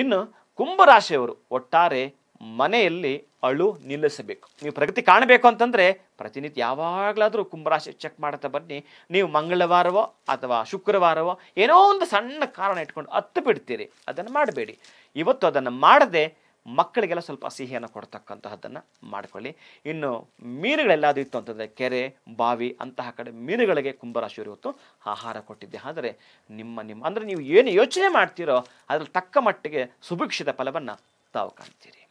ಇನ್ನು ಕುಂಭರಾಶಿಯವರು ಒಟ್ಟಾರೆ ಮನೆಯಲ್ಲಿ ಅಳು ನಿಲ್ಲಿಸಬೇಕು. ನೀವು ಪ್ರಗತಿ ಕಾಣಬೇಕು ಅಂತಂದರೆ ಪ್ರತಿನಿತ್ಯ ಯಾವಾಗಲಾದರೂ ಕುಂಭರಾಶಿ ಚೆಕ್ ಮಾಡುತ್ತಾ ಬನ್ನಿ. ನೀವು ಮಂಗಳವಾರವೋ ಅಥವಾ ಶುಕ್ರವಾರವೋ ಏನೋ ಒಂದು ಸಣ್ಣ ಕಾರಣ ಇಟ್ಕೊಂಡು ಹತ್ತು ಬಿಡ್ತೀರಿ. ಅದನ್ನು ಮಾಡಬೇಡಿ. ಇವತ್ತು ಅದನ್ನು ಮಾಡದೆ ಮಕ್ಕಳಿಗೆಲ್ಲ ಸ್ವಲ್ಪ ಸಿಹಿಯನ್ನು ಕೊಡ್ತಕ್ಕಂತಹದ್ದನ್ನು ಮಾಡ್ಕೊಳ್ಳಿ. ಇನ್ನು ಮೀನುಗಳೆಲ್ಲಾದ್ರು ಇತ್ತು ಅಂತಂದರೆ ಕೆರೆ, ಬಾವಿ ಅಂತಹ ಕಡೆ ಮೀನುಗಳಿಗೆ ಕುಂಭರಾಶಿಯವರು ಇವತ್ತು ಆಹಾರ ಕೊಟ್ಟಿದ್ದೆ. ಆದರೆ ನಿಮ್ಮ ನಿಮ್ಮ ಅಂದರೆ ನೀವು ಏನು ಯೋಚನೆ ಮಾಡ್ತೀರೋ ಅದ್ರಲ್ಲಿ ತಕ್ಕ ಮಟ್ಟಿಗೆ ಸುಭಿಕ್ಷಿತ ಫಲವನ್ನು ತಾವು ಕಾಣ್ತೀರಿ.